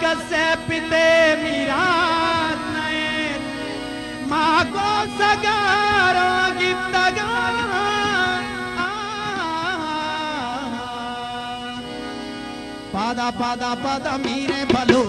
कसे पिते मीरात नए मागो सगारो गिंदगाना पादा पादा पादा मीरे भलो.